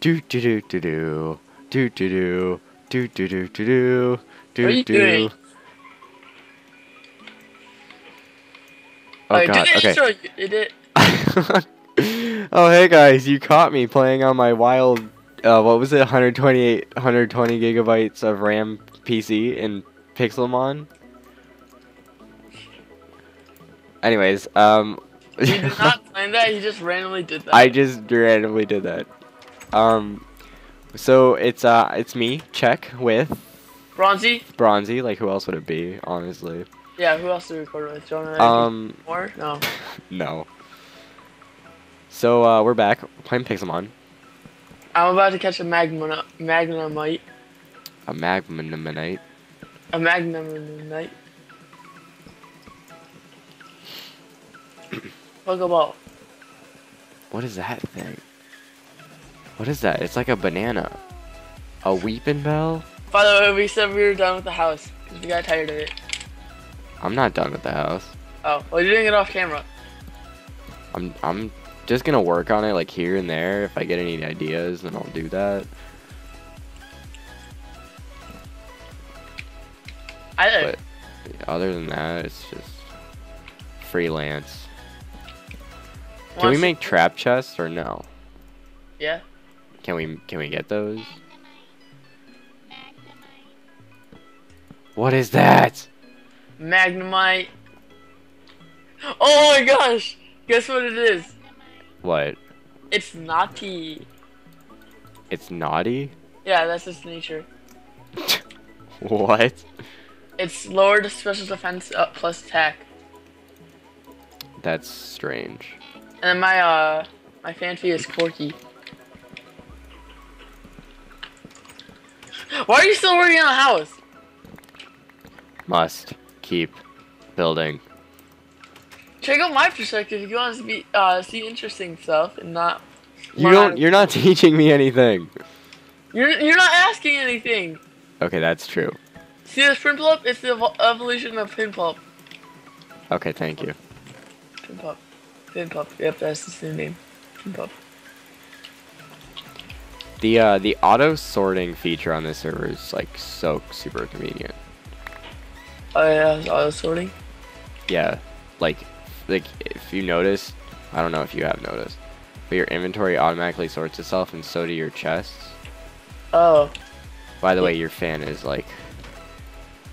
Do do do do do do do do do do do do do do do. doing? Oh god. Okay. intro. You did it. oh hey guys, you caught me playing on my wild. Uh, what was it? 128, 120 gigabytes of RAM PC in Pixelmon. Anyways, um. He did not plan that. He just randomly did that. I just randomly did that. Um, so it's uh, it's me, Check, with Brawnzy. Brawnzy. Like, who else would it be? Honestly, Yeah. Who else do we record with? Jonah. um, More? No. no. So uh, we're back playing Pixelmon. I'm about to catch a magnum magnemite. A Magmanite. A magnemite. Pokeball. What is that thing? What is that? It's like a banana. A Weepinbell? By the way, we said we were done with the house because we got tired of it. I'm not done with the house. Oh, well, you're doing it off camera. I'm I'm just gonna work on it like here and there. If I get any ideas, then I'll do that. I But other than that, it's just freelance. Can we make trap chests or no? Yeah. Can we can we get those? What is that? Magnemite. Oh my gosh! Guess what it is? What? It's naughty. It's naughty? Yeah, that's its nature. what? It's lowered special defense up plus attack. That's strange. And then my uh my Phanpy is Quirky. Why are you still working on the house? Must keep building. Check out my perspective if you want to be uh see interesting stuff and not You don't. You're not teaching me anything. You're you're not asking anything. Okay, that's true. See this Prinplup? It's the evol- evolution of Pinplup. Okay, thank you. Pinplup. Pinplup. Yep, that's the same name. Pinplup. The uh the auto sorting feature on this server is like so super convenient. Oh yeah, auto sorting. Yeah, like like if you notice, I don't know if you have noticed, but your inventory automatically sorts itself, and so do your chests. Oh. By the way, your fan is like,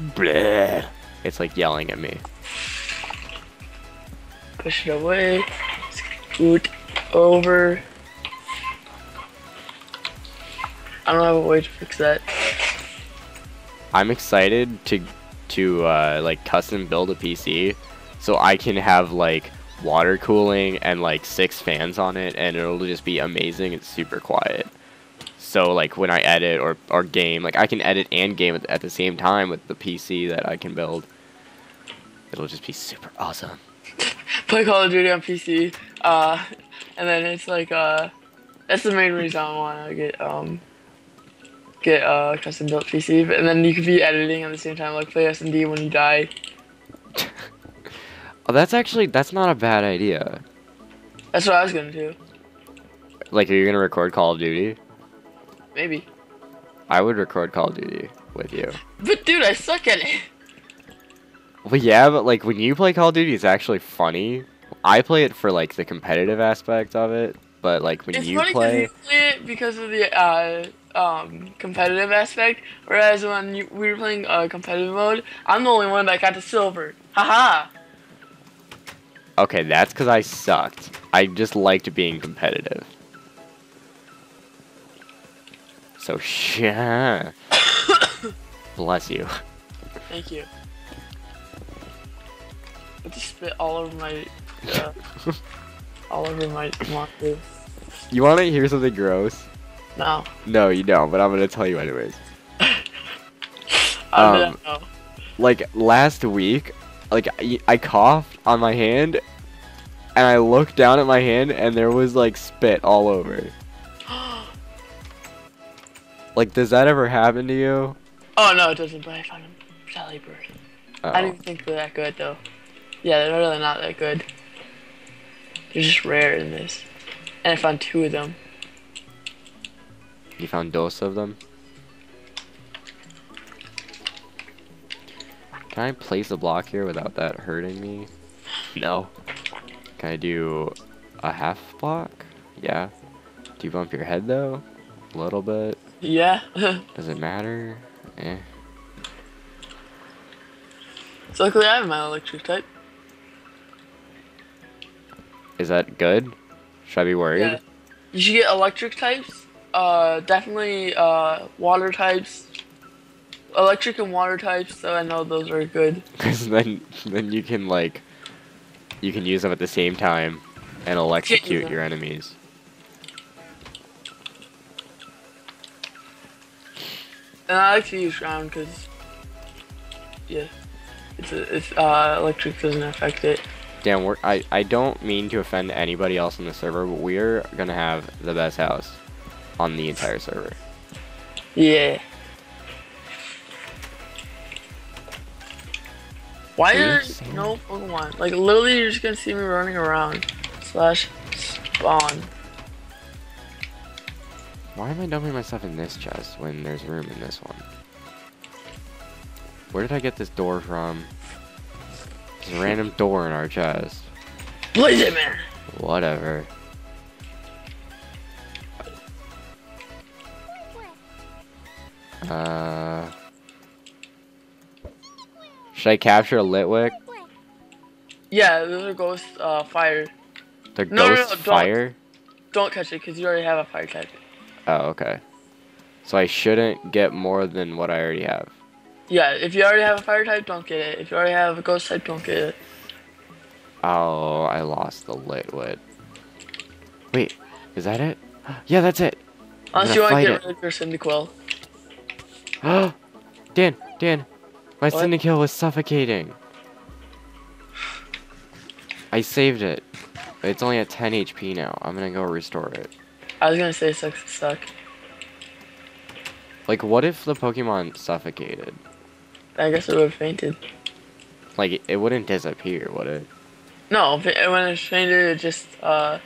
bleh. It's like yelling at me. Push it away. Scoot over. I don't have a way to fix that. I'm excited to to uh, like custom build a PC, so I can have like water cooling and like six fans on it, and it'll just be amazing. It's super quiet. So like when I edit or or game, like I can edit and game at, at the same time with the PC that I can build. It'll just be super awesome. Play Call of Duty on PC. Uh, and then it's like uh, that's the main reason I want to get um, get uh custom built PC. But, and then you could be editing at the same time, like play S and D when you die. Oh, that's actually that's not a bad idea. That's what I was gonna do. Like, are you gonna record Call of Duty? Maybe. I would record Call of Duty with you. But dude, I suck at it. Well, yeah, but like when you play Call of Duty, it's actually funny. I play it for like the competitive aspect of it, but like when It's you funny play, because you play it because of the uh, um, competitive aspect, whereas when you, we were playing uh, competitive mode, I'm the only one that got the silver. Haha. okay, that's because I sucked. I just liked being competitive. So sh- bless you. Thank you. I just spit all over my, uh, all over my monster. You want to hear something gross? No. No, you don't. But I'm gonna tell you anyways. I Um, don't know. like last week, like I, I coughed on my hand, and I looked down at my hand, and there was like spit all over. Like, does that ever happen to you? Oh no, it doesn't. But I found a Sally bird. I Oh. didn't think they're that good though. Yeah, they're really not that good. They're just rare in this. And I found two of them. You found dos of them? Can I place a block here without that hurting me? No. Can I do a half block? Yeah. Do you bump your head though? A little bit. Yeah. Does it matter? Eh. so luckily I have my electric type. Is that good? Should I be worried? Yeah. You should get electric types. Uh, definitely uh, water types. Electric and water types, so I know those are good. Because then, then you can like, you can use them at the same time, and electrocute your enemies. And I like to use ground because, yeah, it's a, it's uh, electric doesn't affect it. Damn, we're, I, I don't mean to offend anybody else on the server, but we're gonna have the best house on the entire server. Yeah. Why Are you are serious? no Pokemon? Like literally, you're just gonna see me running around. Slash spawn. Why am I dumping my stuff in this chest when there's room in this one? Where did I get this door from? There's a random door in our chest. Blaze it, man. Whatever. Uh, should I capture a Litwick? Yeah, those are ghost uh, fire. The No, no, ghost no, don't. fire? Don't catch it because you already have a fire type. Oh, okay. So I shouldn't get more than what I already have. Yeah, if you already have a fire type, don't get it. If you already have a ghost type, don't get it. Oh, I lost the Litwick. Wait, is that it? Yeah, that's it. Unless you want to get it. rid of your Cyndaquil. Dan, Dan, my What? Cyndaquil was suffocating. I saved it. It's only at 10 HP now. I'm gonna go restore it. I was gonna say sucks to suck. Like, what if the Pokemon suffocated? I guess it would have fainted. Like, it- it wouldn't disappear, would it? No, when it's fainted, it just uh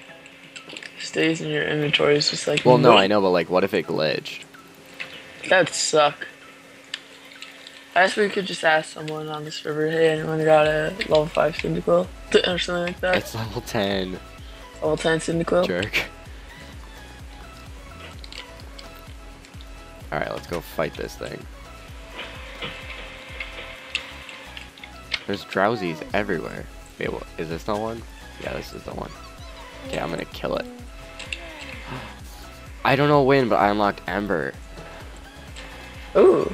stays in your inventory. It's just like. Well, no. I know, but like, what if it glitched? That'd suck. I guess we could just ask someone on this river, hey, anyone got a level 5 Cyndaquil? or something like that. It's level 10, level 10 Cyndaquil? jerk. Alright, let's go fight this thing. There's Drowzees everywhere. Wait, what, is this the one? Yeah, this is the one. Okay, I'm gonna kill it. I don't know when, but I unlocked Ember. Ooh.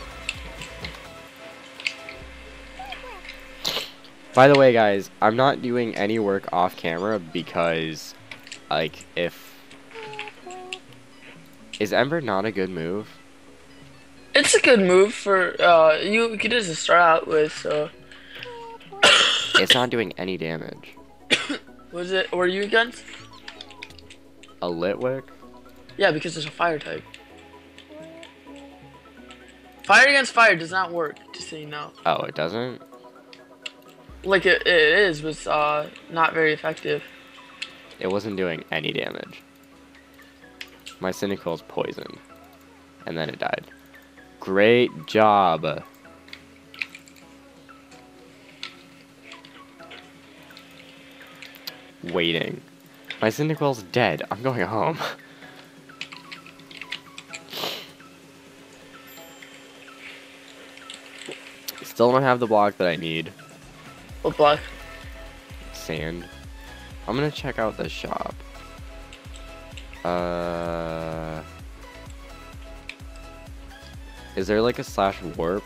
By the way, guys, I'm not doing any work off camera because, like, if... Is Ember not a good move? It's a good move for, uh, you could just start out with, so. It's not doing any damage. Was it, were you against? A Litwick? Yeah, because there's a fire type. Fire against fire does not work, just so you know. Oh, it doesn't? Like, it, it is, but it's, uh, not very effective. It wasn't doing any damage. My Cyndaquil's poison. And then it died. Great job. Waiting. My Cyndaquil's dead. I'm going home. Still don't have the block that I need. What block? Sand. I'm gonna check out the shop. Uh, is there like a slash warp?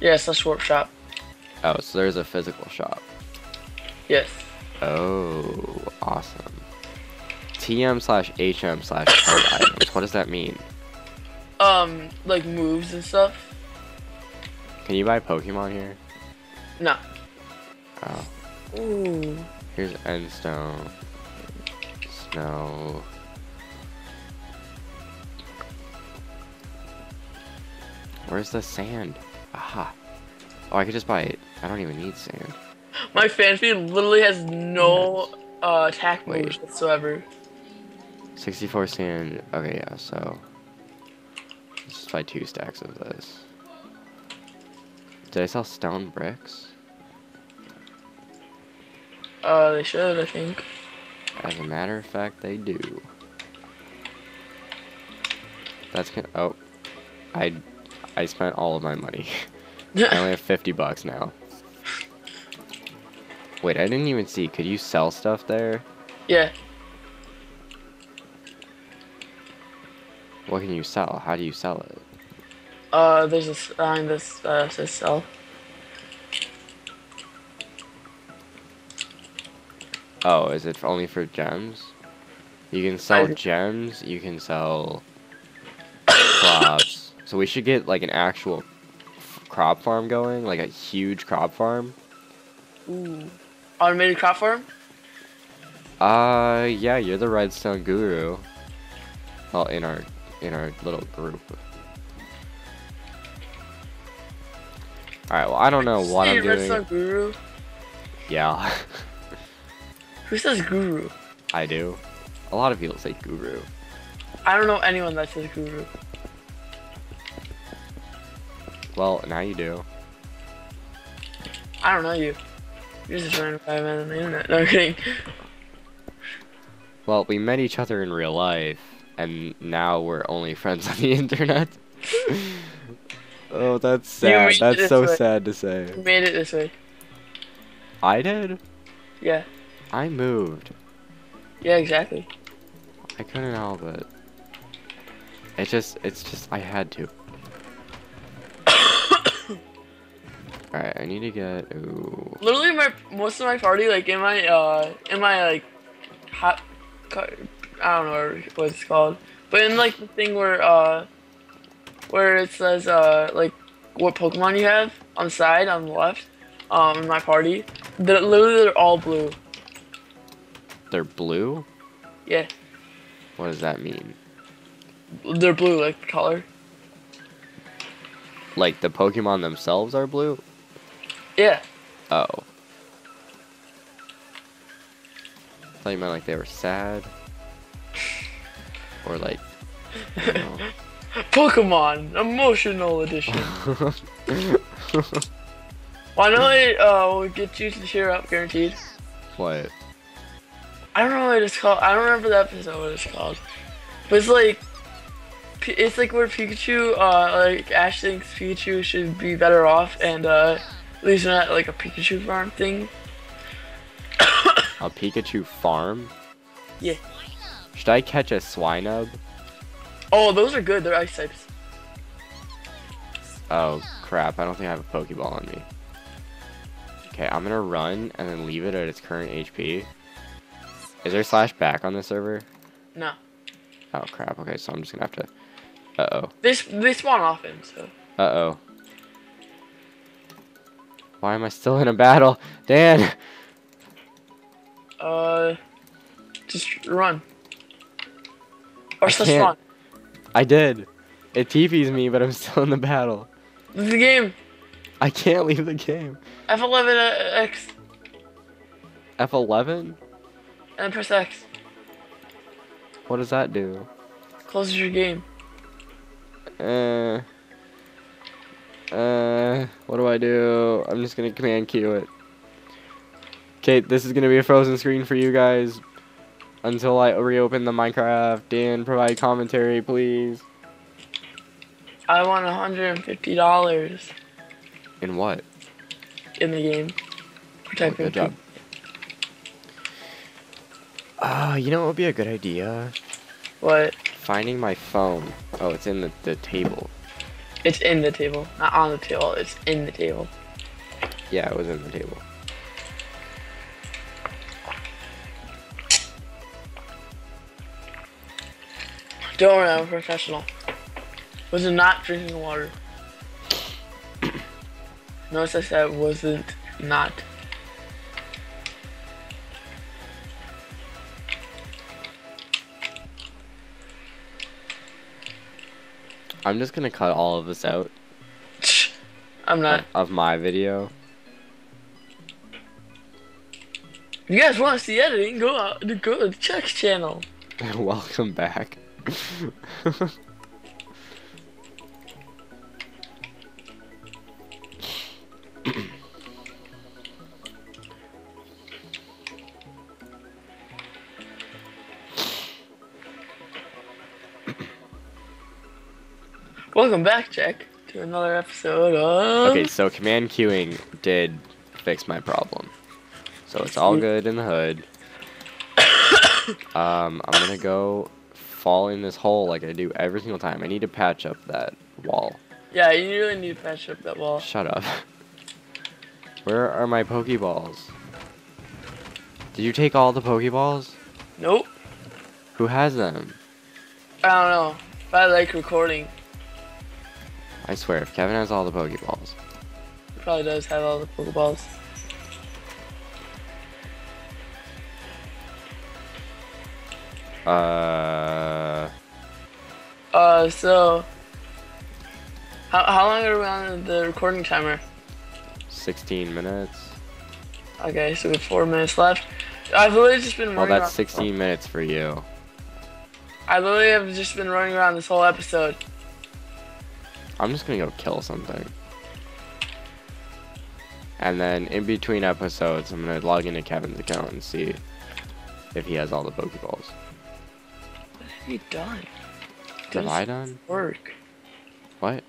Yeah, slash warp shop. Oh, so there's a physical shop. Yes. Oh, awesome. TM slash HM slash card items. What does that mean? Um, like moves and stuff. Can you buy Pokemon here? No. Oh, Ooh. here's Endstone. Snow. Where's the sand? Aha. Oh, I could just buy it. I don't even need sand. My Phanpy literally has no uh, attack Wait. moves whatsoever. 64 sand. Okay, yeah, so. Let's just buy two stacks of this. Did I sell stone bricks? Uh, they should, I think. As a matter of fact, they do. That's gonna. Oh, I, I spent all of my money. I only have fifty bucks now. Wait, I didn't even see. Could you sell stuff there? yeah. What can you sell? How do you sell it? Uh, there's a sign that uh, says sell. Oh, is it only for gems? You can sell I- gems. You can sell crops. So we should get like an actual crop farm going, like a huge crop farm. Ooh. Automated crop farm? Uh, yeah, you're the redstone guru. Well, in our in our little group. All right. Well, I don't know what I'm doing. Redstone Guru. Yeah, Who says guru? I do. A lot of people say guru. I don't know anyone that says guru. Well, now you do. I don't know you. You're just a random guy on the internet. No I'm kidding. Well, we met each other in real life, and now we're only friends on the internet. oh, that's sad. That's so way. sad to say. You made it this way. I did. Yeah. I moved. Yeah, exactly. I couldn't help it. It just, it's just, I had to. Alright, I need to get, ooh. Literally, my most of my party, like in my uh, in my like, hot, I don't know what it's called, but in like the thing where uh, where it says uh like what Pokemon you have on the side on the left, um, in my party, they're literally they're all blue. They're blue? Yeah, What does that mean? they're blue like the color. Like, the Pokemon themselves are blue? Yeah. Oh. I thought you meant like they were sad. Or like, I know. Pokemon Emotional Edition. Why not it uh get you to cheer up guaranteed? what? I don't know what it's called. I don't remember the episode what it's called. But it's like it's like where Pikachu uh like Ash thinks Pikachu should be better off and uh leaves him at like a Pikachu farm thing. A Pikachu farm? Yeah. Should I catch a Swinub? Oh, those are good. They're ice types. Oh crap, I don't think I have a Pokeball on me. Okay, I'm gonna run and then leave it at its current HP. Is there slash back on the server? No. Oh crap, okay, so I'm just gonna have to. Uh oh. They, s- they spawn often, so. Uh oh. Why am I still in a battle? Dan! Uh, just run. Or can't. spawn. I did. It TP's me, but I'm still in the battle. This is the game. I can't leave the game. F11X. F11? And press X. What does that do? Closes your game. Uh. Uh. What do I do? I'm just gonna command Q it. Okay, this is gonna be a frozen screen for you guys until I reopen the Minecraft. Dan, provide commentary, please. I want $150 In what? in the game. For Oh, good job. Uh, you know what would be a good idea? What? Finding my phone. Oh, it's in the, the table. It's in the table. Not on the table, it's in the table. Yeah, it was in the table. Don't worry, I'm a professional. Was it not drinking water? Notice I said wasn't not. I'm just gonna cut all of this out. I'm not. Of, my video. If you guys want to see editing, go out to go to Chuck's channel. Welcome back. Welcome back, Jack, to another episode of. Okay, so command queuing did fix my problem. So it's all good in the hood. Um, I'm gonna go fall in this hole like I do every single time. I need to patch up that wall. Yeah, you really need to patch up that wall. Shut up. Where are my Pokeballs? Did you take all the Pokeballs? Nope. Who has them? I don't know. But I like recording. I swear, if Kevin has all the Pokeballs. He probably does have all the Pokeballs. Uh, Uh, so. How, how long are we on the recording timer? 16 minutes. Okay, so we have four minutes left. I've literally just been Well, that's around- 16 minutes for you. I literally have just been running around this whole episode. I'm just gonna go kill something. And then in between episodes, I'm gonna log into Kevin's account and see if he has all the Pokeballs. What have you done? Have Done I done? Work. What?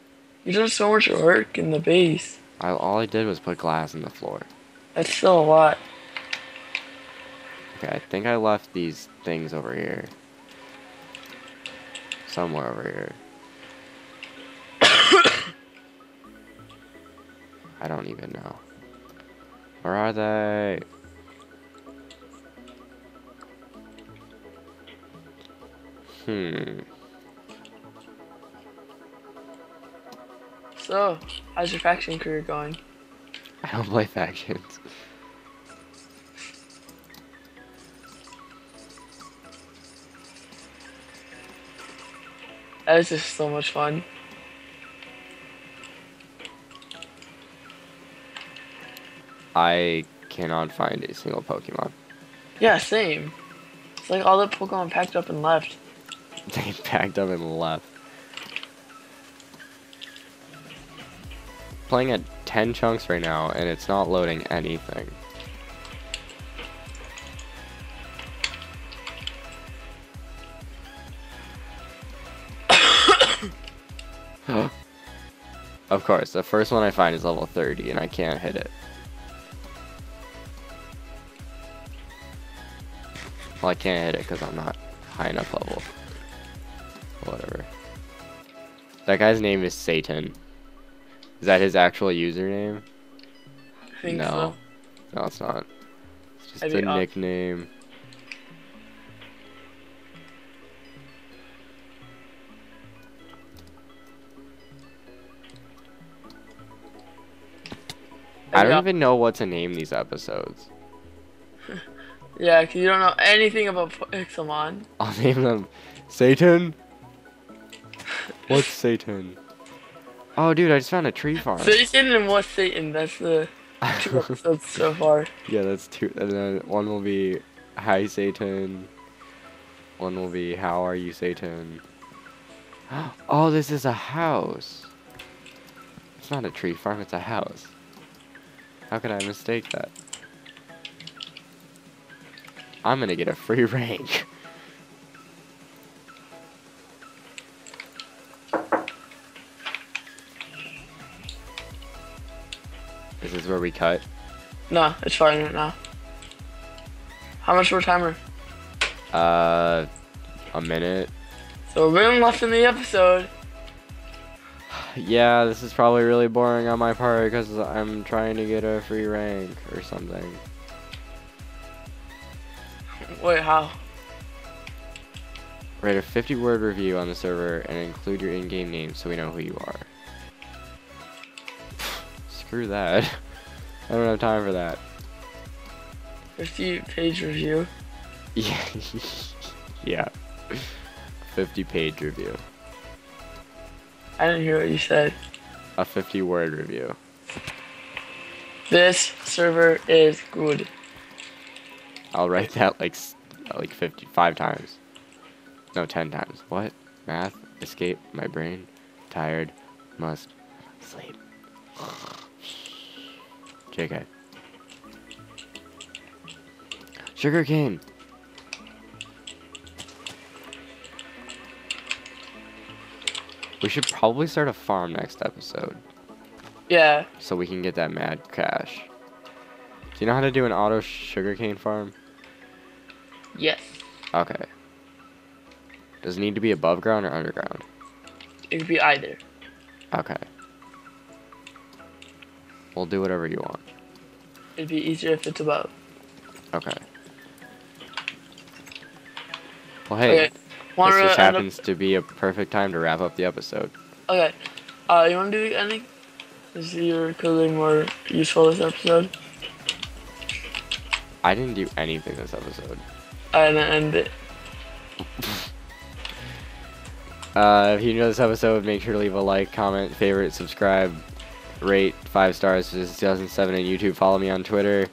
You've done so much work in the base. I, all I did was put glass in the floor. That's still a lot. Okay, I think I left these things over here. Somewhere over here. I don't even know. Where are they? Hmm. So, how's your faction career going? I don't play factions. That is just so much fun. I cannot find a single Pokemon. Yeah, same. It's like all the Pokemon packed up and left. They packed up and left. Playing at 10 chunks right now, and it's not loading anything. of course, the first one I find is level 30, and I can't hit it. Well, I can't hit it because I'm not high enough level. Whatever. That guy's name is Satan. Is that his actual username? I think no. so. No, it's not. It's just That'd a nickname. I don't even know what to name these episodes. Yeah, 'cause you don't know anything about Pixelmon. I'll name them Satan. What's Satan? Oh, dude, I just found a tree farm. Satan and what's Satan? That's the two episodes so far. Yeah, that's two. And then one will be Hi Satan. One will be How are you Satan? Oh, this is a house. It's not a tree farm, it's a house. How could I mistake that? I'm gonna get a free rank. This is where we cut. No, it's fine right now. How much more timer? Uh, a minute. So we're minute left in the episode. Yeah, this is probably really boring on my part because I'm trying to get a free rank or something. Wait, how? Write a 50 word review on the server and include your in-game name so we know who you are. Screw that. I don't have time for that. 50 page review. Yeah. yeah. 50 page review. I didn't hear what you said. A 50 word review. This server is good. I'll write that like like 55 times. No, 10 times. What? Math? Escape my brain? Tired? Must sleep. JK. Sugar cane. We should probably start a farm next episode Yeah. so we can get that mad cash. Do you know how to do an auto sugarcane farm? Yes. Okay. Does it need to be above ground or underground? It could be either. Okay. We'll do whatever you want. It'd be easier if it's above. Okay. Well, hey, Okay. This just happens to be a perfect time to wrap up the episode. Okay. Uh, you want to do anything? Is your clothing more useful this episode? I didn't do anything this episode. And end it. Uh, if you enjoyed this episode, make sure to leave a like, comment, favorite, subscribe, rate five stars. This is 2007 on YouTube. Follow me on Twitter